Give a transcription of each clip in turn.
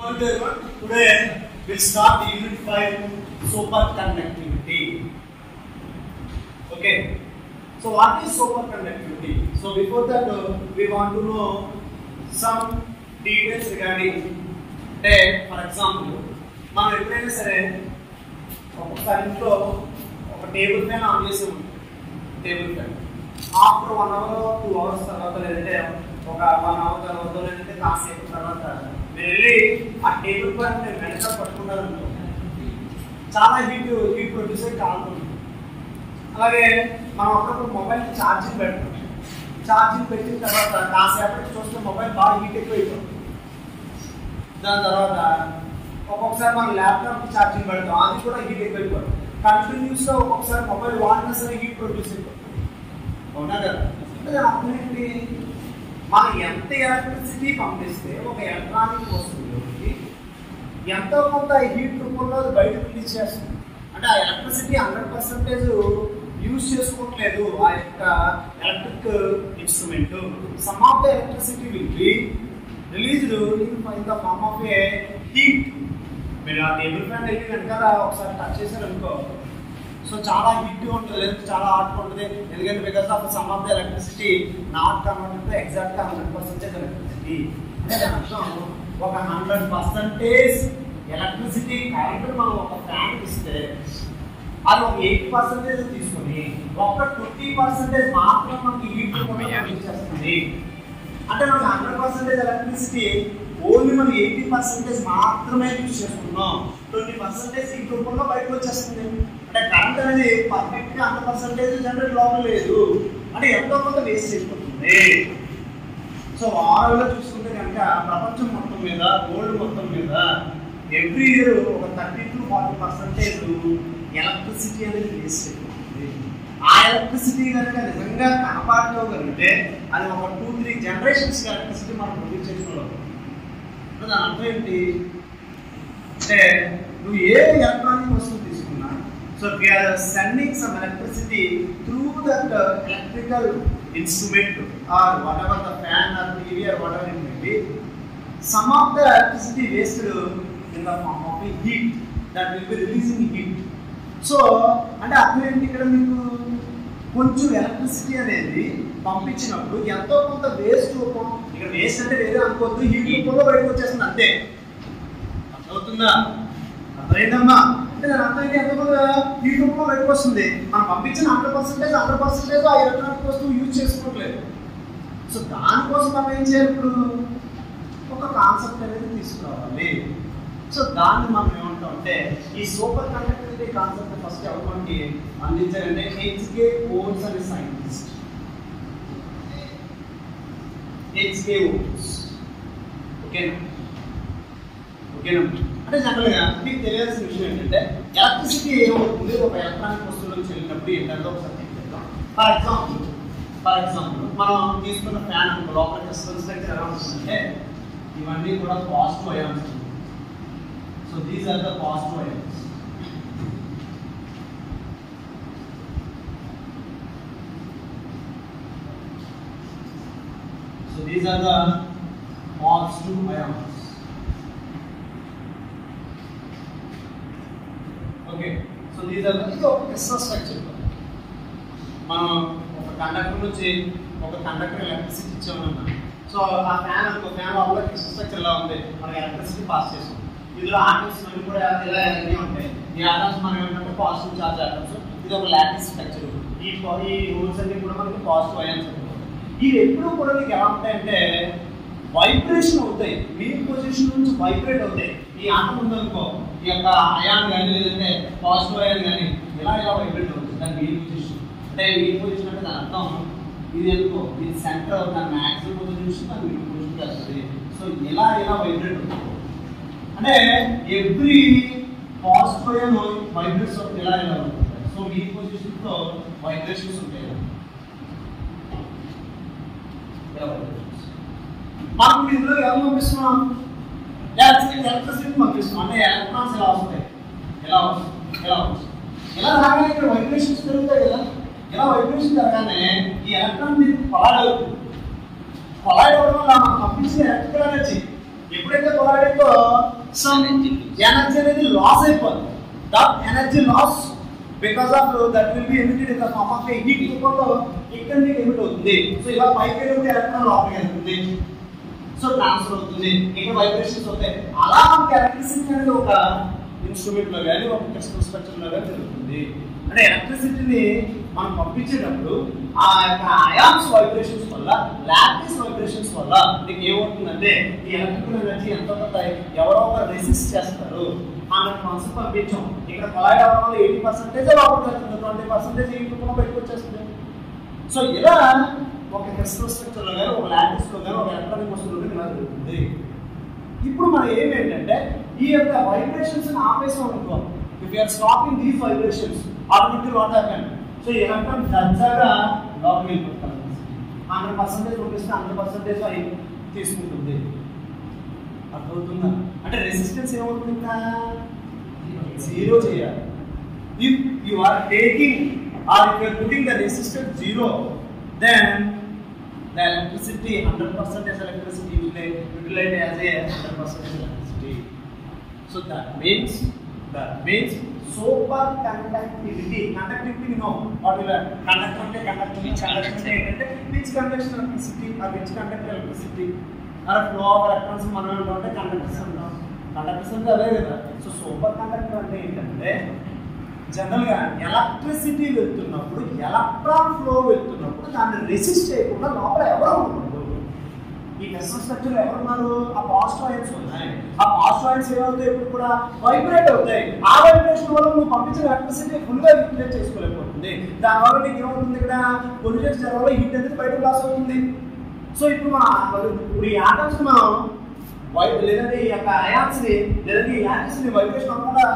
Today we'll start the unit 5 superconductivity. Okay. So what is superconductivity? So before that uh, we want to know some details regarding అంటే for example మనం ఎప్పుడైనా సరే ఒక్కొక్కసారి ఇంట్లో ఒక table fan on చేసి ఉంటుంది table fan after one hour two hours తర్వాత లేదంటే ఒక వన్ అవర్ తర్వాత లేదంటే కాసేపు తర్వాత మీరు వెళ్ళి ఆ టేబుల్ ఫ్యాన్ మీరు వెనక పట్టుకున్నారనుకో చాలా హీట్ హీట్ ప్రొడ్యూస్ అయ్యి కాలుతుంది అలాగే మనం అప్పుడప్పుడు మొబైల్ ఛార్జింగ్ పెడతాం. ఛార్జింగ్ పెట్టిన తర్వాత కాసేపటి చూస్తే మొబైల్ బాగా హీట్ ఎక్కువైపోతుంది. దాని తర్వాత ఒక్కొక్కసారి మనం ల్యాప్టాప్ ఛార్జింగ్ పెడతాం. అది కూడా హీట్ ఎక్కువైపోతుంది. కంటిన్యూస్గా ఒక్కొక్కసారి మొబైల్ వాడినా సరే హీట్ ప్రొడ్యూస్ అయిపోతుంది. అవునా కదా? అంటే దాని అర్థం ఏంటి మనం ఎంత ఎలక్ట్రిసిటీ పంపిస్తే ఒక ఎలక్ట్రానిక్ వస్తువులోకి ఎంతో కొంత హీట్ రూపంలో అది బయటకు రిలీజ్ చేస్తుంది. అంటే ఆ ఎలక్ట్రిసిటీ హండ్రెడ్ పర్సెంటేజ్ యూజ్ చేసుకోవట్లేదు ఆ యొక్క electric instrument some of the electricity will be released in the form of a heat మీరు ఆ టేబుల్ ఫ్యాన్ వెళ్ళి వెనకాల ఒకసారి టచ్ చేశారు అనుకో సో చాలా హీట్ ఉంటుంది లేదా చాలా హాట్ ఉంటుంది. ఎందుకంటే because of some of the electricity not converted to exact hundred percentage electricity అంటే దాని అర్థం ఒక హండ్రెడ్ పర్సెంటేజ్ ఎలక్ట్రిసిటీ కరెంట్ మనం ఒక ఫ్యాన్ ఇస్తే అది ఒక ఎయిటీ పర్సెంటేజ్ తీసుకొని ఒక ట్వంటీ పర్సెంటేజ్ మాత్రం మనకి హీట్ చేస్తుంది అంటే మనకి హండ్రెడ్ పర్సెంటేజ్ ఎలక్ట్రిసిటీ ఓన్లీ మనం ఎయిటీ పర్సెంటేజ్ మాత్రమే యూజ్ చేసుకున్నాం ట్వంటీ పర్సెంటేజ్ ఈ రూపంలో బయటకు వచ్చేస్తుంది. అనేది పర్ఫెక్ట్గా హండ్రెడ్ పర్సెంటేజ్ జనరేట్ లోపల లేదు. అంటే ఎంతో కొంత వేస్ట్ అయిపోతుంది. సో ఓవరాల్గా చూసుకుంటే కనుక ప్రపంచం మొత్తం మీద గోల్డ్ మొత్తం మీద ఎవ్రీ ఇయర్ ఒక thirty to forty percentage electricity అనేది వేస్ట్ అయిపోతుంది. ఆ ఎలక్ట్రిసిటీ కనుక నిజంగా కాపాడుకోగలిగితే అది ఒక టూ త్రీ జనరేషన్స్ ఎలక్ట్రిసిటీ మనం ప్రొడ్యూస్ చేసుకోవాలి దాని అర్థం ఏంటి? అంటే నువ్వు ఏ ఎలక్ట్రానిక్ వస్తువు So so are sending some electricity through that electrical instrument or whatever the fan or TV or whatever it may be some of the electricity wasted in the form of heat that will be releasing heat so అంటే అర్థం ఏంటి ఇక్కడ మీకు? కొంచెం electricity అనేది పంపించినప్పుడు ఎంతో కొంత వేస్ట్ రూపం ఇక్కడ వేస్ట్ అంటే వేరే అనుకోవద్దు హీట్ రూపంలో బయటకు వచ్చేస్తుంది అంతే. అర్థమవుతుందా? అర్థమైందమ్మా? అంటే దాని అర్థం ఏంటి ఎంతమంది ఈ గ్రూప్లో బయటకు వస్తుంది. మనం పంపించిన హండ్రెడ్ పర్సెంటేజ్ హండ్రెడ్ పర్సెంటేజ్ ఆ ఎలక్ట్రానిక్ వస్తువు యూజ్ చేసుకోవట్లేదు. సో దానికోసం మనం ఏం చేయాలి ఇప్పుడు? ఒక కాన్సెప్ట్ అనేది తీసుకురావాలి సో దాన్ని మనం ఏమంటాం అంటే ఈ సూపర్ కండక్టివిటీ కాన్సెప్ట్ ఫస్ట్ ఎవరికి అందించారంటే హెచ్కే కోర్స్ అనే సైంటిస్ట్ హెచ్కే ఓర్స్ ఓకేనా ఓకేనా అంటే జనరల్గా మీకు తెలియాల్సిన విషయం ఏంటంటే ఎలక్ట్రిసిటీ ఏమవుతుంది ఒక ఎలక్ట్రానిక్ వస్తువు నుంచి వెళ్ళినప్పుడు ఏంటంటే ఒకసారి చెప్తాం ఫర్ ఎగ్జాంపుల్ ఫర్ ఎగ్జాంపుల్ మనం తీసుకున్న ఫ్యాన్ అనుకో లోపల డిస్టెన్స్ దగ్గర ఎలా ఉంటుందంటే ఇవన్నీ కూడా positive ions so these are the positive ions So these are the positive ions. Okay so these are ఇది ఒక ఇన్ఫ్రాస్ట్రక్చర్ స్ట్రక్చర్ మనం ఒక కండక్టర్ నుంచి ఒక కండక్టర్ ఎలక్ట్రిసిటీ ఇచ్చామన్నా సో ఆ ఫ్యాన్ అనుకో ఫ్యాన్ లోపల ఇన్ఫ్రాస్ట్రక్చర్ స్ట్రక్చర్ ఎలా ఉంది. మనం ఎలక్ట్రిసిటీ పాస్ చేసాం. ఇందులో ఆటమ్స్ మనకి కూడా ఇలా ఇవన్నీ ఉంటాయి. ఈ ఆటమ్స్ మనం ఏంటంటే పాజిటివ్ చార్జ్ ఆటమ్స్ ఇది ఒక లాటిస్ స్ట్రక్చర్ ఈ ఈ రూల్స్ అన్ని కూడా మనకి పాజిటివ్ ఉంటుంది ఇవి ఎప్పుడు కూడా మీకు ఎలా ఉంటాయంటే వైబ్రేషన్ అవుతాయి. మీ పొజిషన్ నుంచి వైబ్రేట్ అవుతాయి. ఈ ఆటం ఉందనుకో ఈ యొక్క అయాన్ కానీ లేదంటే పాజిటివ్ అయాన్ కానీ ఇలా ఇలా వైబ్రేట్ అవుతుంది దాని మీ పొజిషన్ అంటే మీ పొజిషన్ అంటే దాని అర్థం ఇది ఎందుకో? ఇది సెంటర్ దాని మ్యాక్సిమం పొజిషన్ నుంచి దాని మీ పొజిషన్ వస్తుంది సో ఇలా ఇలా వైబ్రేట్ అవుతుంది అంటే ఎవ్రీ పాజిటివ్ అయాన్ వైబ్రేట్స్ అవుతుంది ఇలా ఇలా ఉంటుంది సో మీ పొజిషన్తో వైబ్రేషన్స్ ఉంటాయి మనం ఇందులో ఎలా పంపిస్తున్నాం ఎలక్ట్రిసిటీ ఎలక్ట్రిసిటీ పంపిస్తున్నాం అంటే ఎలక్ట్రాన్స్ ఎలా వస్తాయి? ఎలా వస్తుంది ఎలా వస్తుంది ఇలా రాగానే ఇక్కడ వైబ్రేషన్స్ పెరుగుతాయి కదా? ఇలా వైబ్రేషన్ జరగానే ఈ ఎలక్ట్రాన్ దీనికి కొలాడ్ అవుతుంది కొలాడ్ అవ్వడం వల్ల మనం పంపించిన ఎలక్ట్రికల్ ఎనర్జీ ఎప్పుడైతే కొలాడ్ అయిందో సమ్ ఎనర్జీ అనేది లాస్ అయిపోతుంది that energy loss because of that will be emitted in the form of heat రూపంలో ఇక్కడ నీకు ఎమిట్ అవుతుంది. సో ఇలా పైకి వెళ్ళితే ఎలక్ట్రాన్ లోపలికి వెళ్తుంది. సో ట్రాన్స్ఫర్ అవుతుంది. ఇక్కడ వైబ్రేషన్స్ అవుతాయి అలా మనకి ఎలక్ట్రిసిటీ అనేది ఒక ఇన్స్ట్రుమెంట్లో కానీ ఒక క్రిస్టల్ స్ట్రక్చర్లో కానీ జరుగుతుంది. అంటే ఎలక్ట్రిసిటీని మనం పంపించేటప్పుడు ఆ యొక్క అయాన్స్ వైబ్రేషన్స్ వల్ల లాటిస్ వైబ్రేషన్స్ వల్ల నీకు ఏమవుతుందంటే ఈ ఎలక్ట్రికల్ ఎనర్జీ ఎంత అవుతాయి ఎవరో ఒకరు రెసిస్ట్ చేస్తారు. అన్న కాన్సెప్ట్ పంపించాం. ఇక్కడ కొలాయిడ్ అవ్వడం వల్ల ఎయిటీ పర్సెంటేజ్ లోపలికి వెళ్తుంది ట్వంటీ పర్సెంటేజ్ ఈ రూపంలో బయటకు వచ్చేస్తుంది. సో ఇలా ఒక క్రిస్టల్లో కానీ ఒక లాటిస్లో కానీ ఒక ఎలక్ట్రానిక్ వస్తువులో కానీ ఇలా జరుగుతుంది ఇప్పుడు మనం ఏమేంటంటే ఈ యొక్క వైబ్రేషన్స్ ఆపేసాం అనుకో if you are stopping these vibrations automatic what happen so ఈ ఎలక్ట్రాన్ దర్జాగా లోపలికి వెళ్ళిపోతారు హండ్రెడ్ పర్సెంటేజ్ పంపిస్తే హండ్రెడ్ పర్సెంటేజ్ అవి తీసుకుంటుంది. అర్థమవుతుందా? అంటే రెసిస్టెన్స్ ఏమవుతుందా జీరో చేయాలి. If you are taking or you are putting the resistance zero then the electricity 100% is electricity utilized, utilized as a 100% is electricity. So that means that means superconductivity. Conductivity you know what will conductor అంటే conductor Which conductor which conducts electricity or which conduct electricity or flow of electrons మనం ఏంటంటే conductors అంటాం conductors అంటే అదే కదా so super conductor అంటే ఏంటంటే జనరల్గా ఎలక్ట్రిసిటీ వెళ్తున్నప్పుడు ఎలక్ట్రాన్ ఫ్లో వెళ్తున్నప్పుడు దాన్ని రెసిస్ట్ చేయకుండా లోపల ఎవరు ఈ క్రిస్టల్ స్ట్రక్చర్ ఎవరున్నారు ఆ పాజిటివ్ అయన్స్ ఉన్నాయి. ఆ పాజిటివ్ అయన్స్ ఏమవుతాయి? ఇప్పుడు కూడా వైబ్రేట్ అవుతాయి. ఆ వైబ్రేషన్ వల్ల నువ్వు పంపించిన ఎలక్ట్రిసిటీ ఫుల్గా యూటిలైజ్ చేసుకోలేకపోతుంది. దానివల్ల నీకు ఏమవుతుంది ఇక్కడ? పొల్యూషన్ జరగడం హీట్ అనేది బయటకు లాస్ అవుతుంది సో ఇప్పుడు మన ఇప్పుడు ఈ ఆటమ్స్ మనం వైట్ లేదంటే ఈ యొక్క అయాన్స్ని లేదంటే ఈ యాక్స్ని వైబ్రేషన్ అవ్వకుండా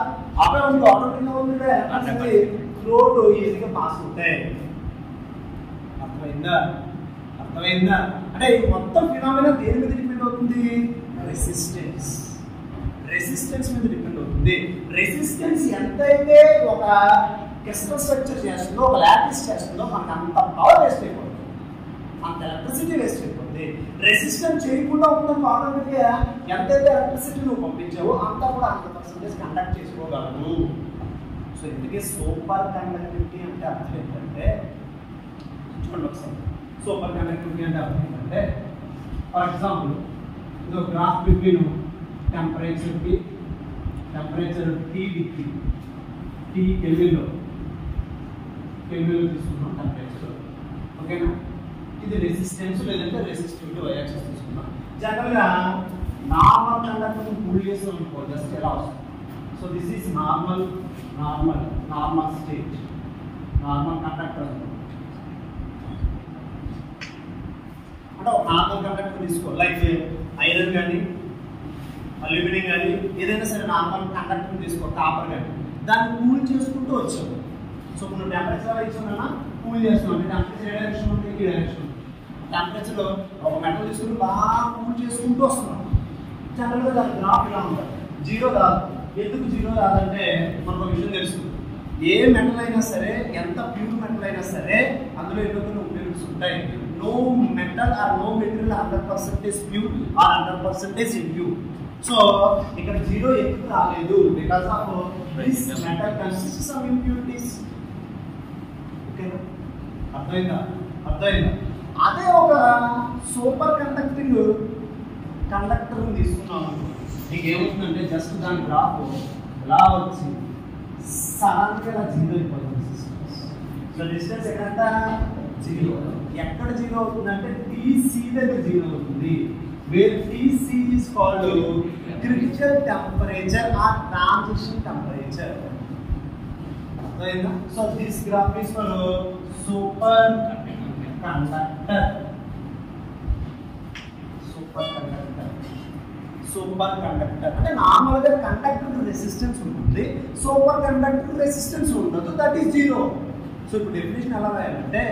ఆపే ఉంది ఆటోమేటిక్గా ఉంది ఫ్లోట్ ఈజీగా పాస్ అవుతాయి. అర్థమైందా? అర్థమైందా? అంటే ఈ మొత్తం ఫినామినా దేని మీద డిపెండ్ అవుతుంది? రెసిస్టెన్స్ రెసిస్టెన్స్ మీద డిపెండ్ అవుతుంది. రెసిస్టెన్స్ ఎంతైతే ఒక క్రిస్టల్ స్ట్రక్చర్ చేస్తుందో ఒక లాటిస్ చేస్తుందో మనకు అంత పవర్ వేస్ట్ అయిపోతుంది. అంత ఎలక్ట్రిసిటీ వేస్ట్ అయిపోతుంది. రెసిస్టెన్స్ చేయకుండా ఉందని ఆటోమేటిక్గా ఎంతైతే ఎలక్ట్రిసిటీ నువ్వు పంపించావో అంత కూడా అంత పర్సంటేజ్ కండక్ట్ చేసుకోగలరు సో ఇందుకే సూపర్ కండక్టివిటీ అంటే అర్థం ఏంటంటే చూడండి ఒకసారి. సూపర్ కండక్టివిటీ అంటే అర్థం ఏంటంటే ఫర్ ఎగ్జాంపుల్ ఇది ఒక గ్రాఫ్ బిట్వీన్ టెంపరేచర్కి టెంపరేచర్ టీ డిగ్రీ టీ కెల్విన్లో కెల్విన్లో తీసుకున్నాం టెంపరేచర్ ఓకేనా? ఇది రెసిస్టెన్స్ లేదంటే రెసిస్టివిటీ వైయాక్సెస్ తీసుకున్నాం. జనరల్గా నార్మల్ కండక్టర్ని కూల్ చేసాం అనుకో జస్ట్ ఎలా వస్తుంది? So this is normal normal normal state normal conductor అంటే ఒక నార్మల్ కండక్టర్ తీసుకో. లైక్ ఐరన్ కానీ అల్యూమినియం కానీ ఏదైనా సరే నార్మల్ కండక్టర్ తీసుకో కాపర్ కానీ దాన్ని కూల్ చేసుకుంటూ వచ్చాం సో మనం టెంపరేచర్ ఇచ్చామన్నా కూల్ చేస్తున్నాం టెంపరేచర్ ఏ డైరెక్షన్ ఉంది ఈ డైరెక్షన్ టెంపరేచర్లో ఒక మెటల్ తీసుకుని బాగా కూల్ చేసుకుంటూ వస్తున్నాం జనరల్గా దాని గ్రాఫ్ ఇలా ఉంటుంది. జీరో రాదు ఎందుకు జీరో రాదంటే మనకు ఒక విషయం తెలుస్తుంది ఏ మెటల్ అయినా సరే ఎంత ప్యూర్ మెటల్ అయినా సరే అందులో ఎన్నో కొన్ని ఉపయోగించి ఉంటాయి no metal or no material hundred percentage pure or hundred percentage impure so ఇక్కడ జీరో ఎందుకు రాలేదు because of this metal consist some impurities ఓకేనా అర్థమైందా? అర్థమైందా? అదే ఒక సూపర్ కండక్టింగ్ కండక్టర్ తీసుకున్నాం నీకు ఏమవుతుందంటే జస్ట్ దాని గ్రాఫ్ ఎలా వచ్చి సడన్గా ఇలా జీరో అయిపోతుంది. సో డిస్టెన్స్ ఎక్కడంతా? జీరో. ఎక్కడ జీరో అవుతుందంటే టీసీ దగ్గర జీరో అవుతుంది. Where T C is called critical temperature or transition temperature so this graph is for super conductor super conductor super conductor అంటే నార్మల్గా కండక్టర్ రెసిస్టెన్స్ ఉంటుంది. సూపర్ కండక్టర్ రెసిస్టెన్స్ ఉండదు. That is zero so ఇప్పుడు definition ఎలా రాయాలంటే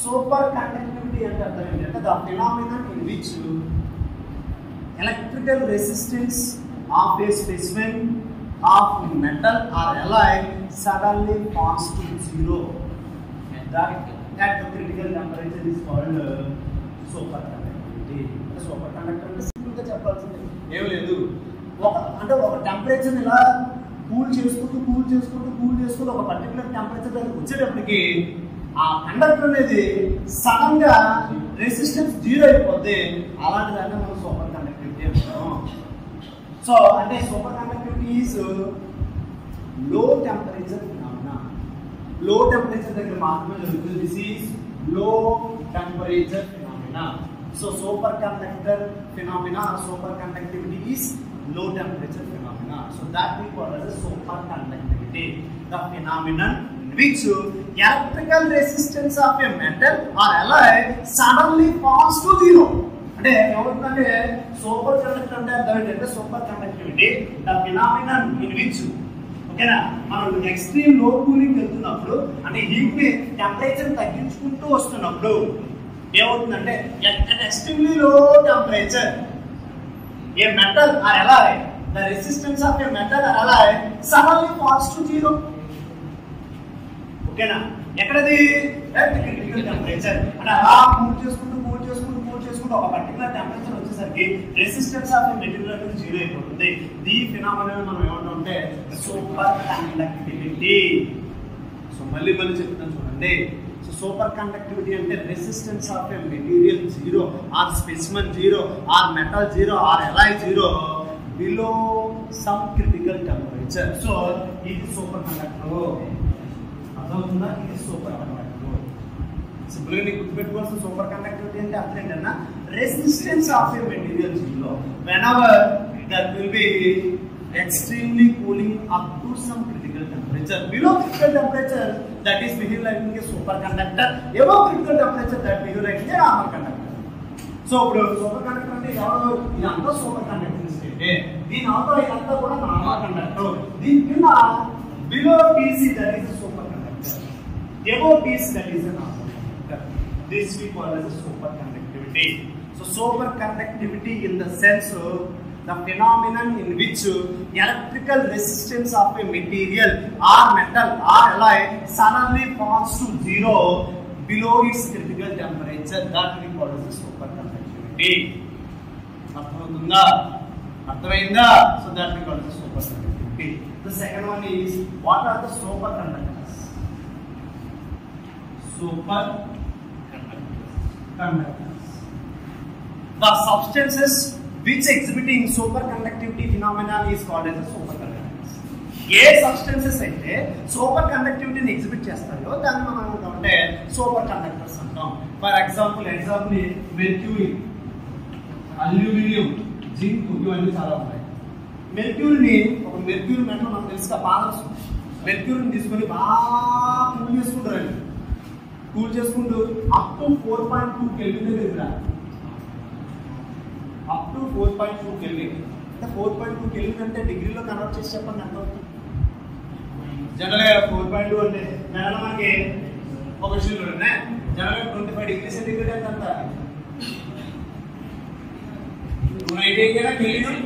super conductivity అంటే అర్థం ఏంటంటే the phenomena in which electrical resistance of a specimen of metal or alloy suddenly falls to zero that at the critical temperature is called super conductor అంటే సింపుల్గా చెప్పాల్సింది. ఏం లేదు. ఒక అంటే ఒక టెంపరేచర్ ఇలా కూల్ చేసుకుంటూ కూల్ చేసుకుంటూ కూల్ చేసుకుంటూ ఒక పర్టికులర్ టెంపరేచర్ దగ్గరికి వచ్చేటప్పటికి ఆ కండక్టర్ అనేది సడన్గా రెసిస్టెన్స్ జీరో అయిపోద్ది అలాంటి దాన్ని మనం సూపర్ కండక్టివిటీ అంటాం సో అంటే super conductivity is low temperature phenomena low temperature దగ్గర మాత్రమే జరుగుతుంది this is low temperature phenomena so super conductor phenomena super conductivity is low temperature phenomena. So that we call as a superconductivity. The phenomenon in which electrical resistance of a metal or alloy suddenly falls to zero. అంటే ఎవరికంటే super conductor అంటే అర్థం ఏంటంటే super conductivity the phenomenon in which? ఓకేనా? మనం ఎక్స్ట్రీమ్లో cooling వెళ్తున్నప్పుడు అంటే హీట్ని temperature తగ్గించుకుంటూ వస్తున్నప్పుడు ఏమవుతుందంటే ఎక్కడ extremely low temperature? A metal or alloy the resistance of a metal or alloy suddenly falls to zero. ఓకేనా? ఎక్కడది? క్రిటికల్ టెంపరేచర్ అంటే అలా మూవ్ చేసుకుంటూ మూవ్ చేసుకుంటూ మూవ్ చేసుకుంటూ ఒక పర్టికులర్ టెంపరేచర్ వచ్చేసరికి రెసిస్టెన్స్ ఆఫ్ మెటీరియల్ అనేది జీరో అయిపోతుంది. ఈ ఫినామినా మనం ఏమంటుంటే సూపర్ కండక్టివిటీ సో మళ్ళీ మళ్ళీ చెప్తాను చూడండి. సో సూపర్ కండక్టివిటీ అంటే resistance of a material zero or specimen zero or metal zero or alloy zero below some critical temperature so ఇది సూపర్ కండక్టర్ అర్థమవుతుందా ఇది సూపర్ కండక్టర్ సింపుల్గా నీకు గుర్తుపెట్టుకోవాల్సిన సూపర్ కండక్టివిటీ అంటే అర్థం ఏంటన్నా resistance of a material zero when our that will be extremely cooling up to some critical temperature. Below critical temperature, that is behave like a superconductor. Above critical temperature, that behave like a normal conductor. So ఇప్పుడు super conductor అంటే ఎవరు ఇదంతా super conducting state దీని అవతల ఇదంతా కూడా normal conductor దీని కింద below T C that is superconductor above T C that is normal conductor this we call as superconductivity so superconductivity in the sense the phenomenon in which electrical resistance of a material or metal or alloy suddenly falls to zero below its critical temperature that we call as superconductivity అర్థమవుతుందా అర్థమైందా so that we call as superconductivity the second one is what are the super conductors super conductors. The substances which exhibiting superconductivity phenomenon is called as a superconductors ఏ substances అయితే super కండక్టివిటీని exhibit చేస్తాయో దాన్ని మనం ఏమంటామంటే super conductors అంటాం for example example mercury aluminium zinc ఇవన్నీ చాలా ఉన్నాయి. మెర్క్యూరీని ఒక మెర్క్యూరీ మెటల్ మనకు తెలుసుగా పాదర్స్ మెర్క్యూరీని తీసుకొని బాగా కూల్ చేసుకుంటారండి కూల్ చేసుకుంటూ up to four point two kelvin దగ్గర up to four point two kelvin అంటే ఫోర్ పాయింట్ టూ కెల్విన్ అంటే డిగ్రీలో కన్వర్ట్ చేసి చెప్పండి ఎంత అవుతుంది. జనరల్గా ఫోర్ పాయింట్ టూ అంటే జనరల్ మనకి ఒక విషయం చూడండి జనరల్గా ట్వంటీ ఫైవ్ డిగ్రీ సెంటిగ్రేడ్ అంటే ఎంత? Two ninety kelvin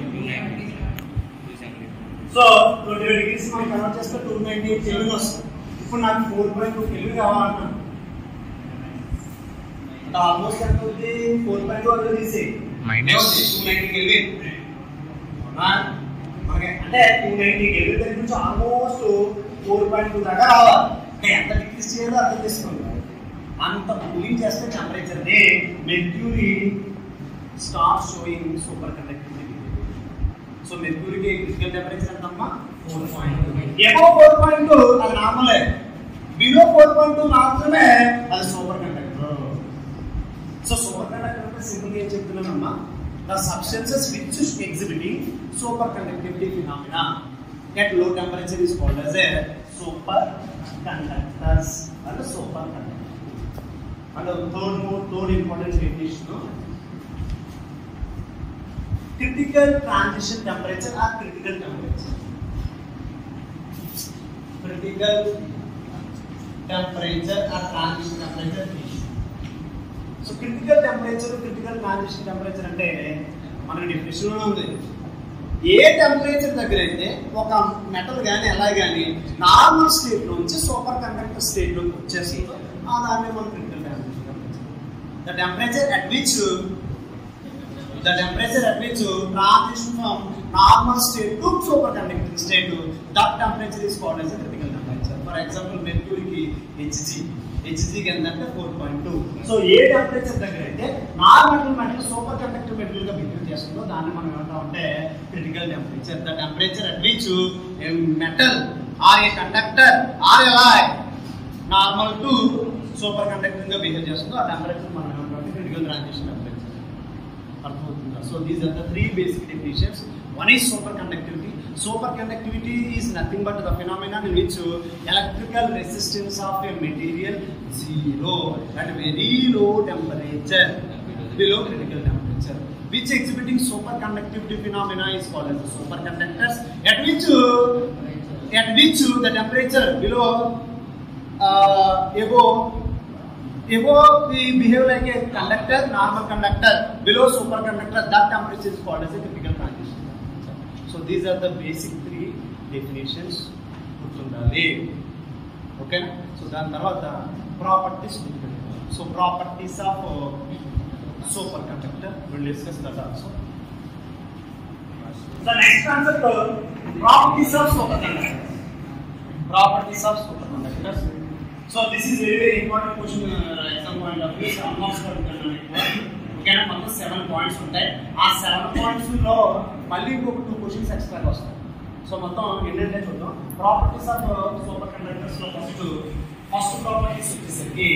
so twenty five degrees మనం కన్వర్ట్ చేస్తే టూ నైన్టీ ఎయిట్ కెల్విన్ వస్తుంది. ఇప్పుడు నాకు ఫోర్ పాయింట్ టూ కెల్విన్ కావాలన్నాను అంటే ఆల్మోస్ట్ ఎంత అవుతుంది ఫోర్ పాయింట్ టూ అంటే తీసి Minus. టూ నైన్టీ కెల్విన్ అంటే టూ నైన్టీ కెల్విన్ దగ్గర నుంచి ఆల్మోస్ట్ ఫోర్ పాయింట్ టూ దాకా రావాలి అంటే ఎంత డిక్రీస్ చేయాలో అర్థం చేసుకోండి అంత కూలింగ్ చేస్తే టెంపరేచర్ నే mercury start showing super conductivity so మెర్క్యూరీకి critical temperature ఎంతమ్మా four point above four point two అది నార్మలే బిలో ఫోర్ పాయింట్ టూ మాత్రమే అది super conductor so super conductor అంటే సింపుల్ ఏం చెప్తున్నానమ్మా the substances at low temperature is called as a super conductors and super conductor. And the third more third important definition critical transition temperature or critical temperature. Critical temperature or transition temperature. So critical temperature critical మ్యాగ్నేషన్ temperature అంటే మనకు definition ఉంది. ఏ temperature దగ్గర అయితే ఒక metal కానీ ఎలా కానీ normal state నుంచి సూపర్ కండక్టర్ స్టేట్లోకి వచ్చేసి ఆ దాన్ని మనం critical the temperature at which the temperature at which transition from normal state to super conductor state that temperature is called as critical temperature for example మెర్క్యూరీకి H G hg hg కి ఎంతంటే 4.2 so ఏ temperature దగ్గర అయితే normal metal super conductor మెటీరియల్గా behave చేస్తుందో దాన్ని మనం ఏమంటామంటే critical temperature the temperature at which metal or a conductor or a normal to super కండక్టింగ్గా behave చేస్తుందో ఆ టెంపరేచర్ మనం ఏమంటామంటే క్రిటికల్ ట్రాన్సిషన్ టెంపరేచర్ అర్థమవుతుందా? So these are the three basic definitions one is super conductivity super conductivity is nothing but the phenomena in which electrical resistance of a material zero at very low temperature below critical temperature which exhibiting superconductivity phenomena is called as the superconductors at which at which the temperature below uh, above above we behave like a conductor normal conductor below superconductor that temperature is called as a critical transition temperature. So these are the basic three definitions గుర్తుండాలి. ఓకేనా so దాని తర్వాత properties so properties of super conductor will discuss that also the next concept properties of super conductor properties of super conductors so this is very very important question exam point of view seven marks ఓకేనా మొత్తం seven points ఉంటాయి. ఆ seven పాయింట్స్లో మళ్ళీ ఇంకొక two questions extra వస్తాయి. So మొత్తం ఏంటంటే చూద్దాం. ప్రాపర్టీస్ ఆఫ్ సూపర్ కండక్టర్స్లో ఫస్ట్ ఫస్ట్ ప్రాపర్టీస్ వచ్చేసరికి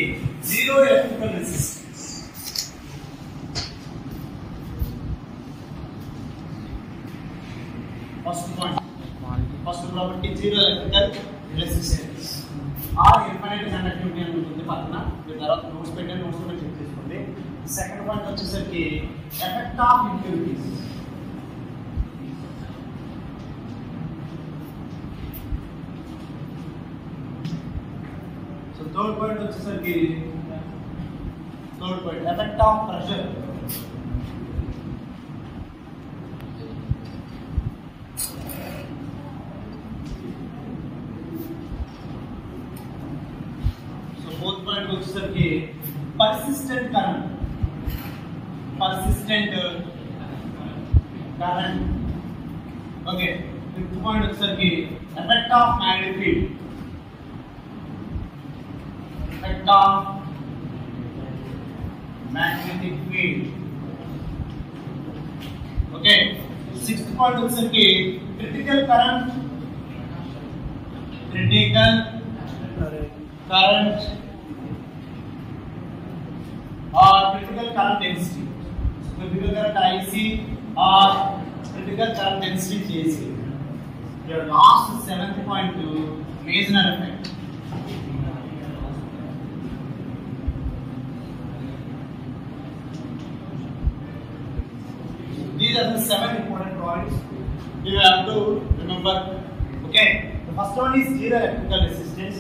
zero electrical resistance first point first property zero electrical resistance or infinite conductivity అని ఉంటుంది పక్కన. మీరు తర్వాత నోట్స్ పెట్టే నోట్స్ కూడా చెక్ చేసుకోండి సెకండ్ పాయింట్ వచ్చేసరికి effect of impurities so third point వచ్చేసరికి third point effect of pressure so fourth point వచ్చేసరికి persistent current persistent current okay fifth point వచ్చేసరికి effect of magnetic field effect of magnetic field okay sixth point వచ్చేసరికి critical current critical current. Or critical current density. So, critical current IC or critical current density JC. Your last seventh point to Meissner effect. These are the seven important points you have to remember. Okay, the first one is zero electrical resistance.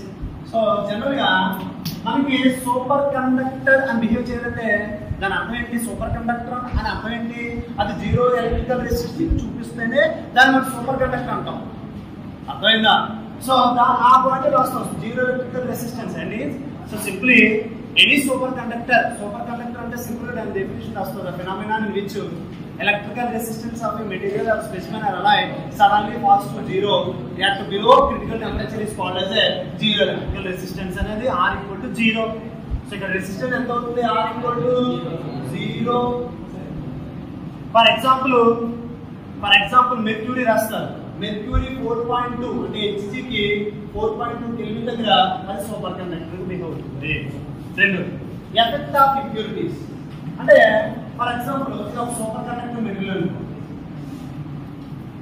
So జనరల్గా మనకి super conductor అని behave చేయాలంటే దాని అర్థం ఏంటి? Super conductor అని అర్థం ఏంటి? అది జీరో ఎలక్ట్రికల్ రెసిస్టెన్స్ చూపిస్తేనే దాన్ని మనం సూపర్ కండక్టర్ అంటాం. అర్థమైందా? సో ఆ పాయింట్ రాస్తాం జీరో ఎలక్ట్రికల్ రెసిస్టెన్స్ అండి so simply any super conductor super conductor అంటే సింపుల్గా డెఫినేషన్ రాస్తుంది. ఫినామినాన్ని which electrical resistance of material of specified alloy suddenly zero at below critical temperature is called as zero electrical resistance అనేది R equal to zero so ఇక్కడ resistance ఎంత అవుతుంది? R equal to zero for example for example mercury రాస్తారు. Mercury four point two అంటే హెచ్జికి four point two kelvin దగ్గర అది super conductor మీకు అవుతుంది రెండు. ఎఫెక్ట్ ఆఫ్ ఇంప్యూరిటీస్ అంటే ఫర్ ఎగ్జాంపుల్ ఇది ఒక సూపర్ కండక్టర్ మెటీరియల్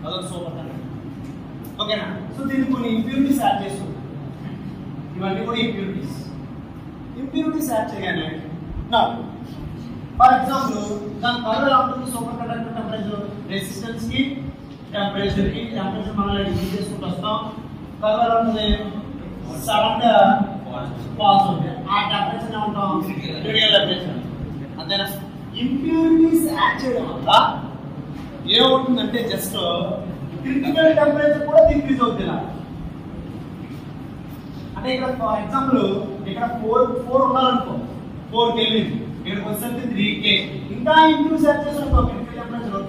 అదొక సూపర్ కండక్టర్ ఓకేనా సో దీనికి కొన్ని ఇంప్యూరిటీస్ యాడ్ చేస్తుంది ఇవన్నీ కూడా ఇంప్యూరిటీస్ ఇంప్యూరిటీస్ యాడ్ చేయగానే నా ఫర్ ఎగ్జాంపుల్ దాని కలర్ ఎలా ఉంటుంది సూపర్ కండక్టర్ టెంపరేచర్ రెసిస్టెన్స్కి టెంపరేచర్కి టెంపరేచర్ మనం ఇంక్రీజ్ చేసుకుంటూ వస్తాం. కలర్ ఉంటుంది సడన్గా పాస్ అవుతుంది ఆ టెంపరేచర్ ఏమంటాం? Critical temperature. అంతేనా? ఇంప్యూరిటీస్ యాడ్ చేయడం వల్ల ఏమవుతుందంటే జస్ట్ క్రిటికల్ టెంపరేచర్ కూడా ఇంక్రీజ్ అవుతుంది అంటే ఇక్కడ ఫర్ ఎగ్జాంపుల్ ఇక్కడ ఫోర్ ఫోర్ ఉండాలనుకో ఫోర్ కెల్విన్ ఇక్కడికి వచ్చేసరికి త్రీ కే ఇంకా ఇంక్రీజ్ సెట్ చేసాం క్రిటికల్ కూడా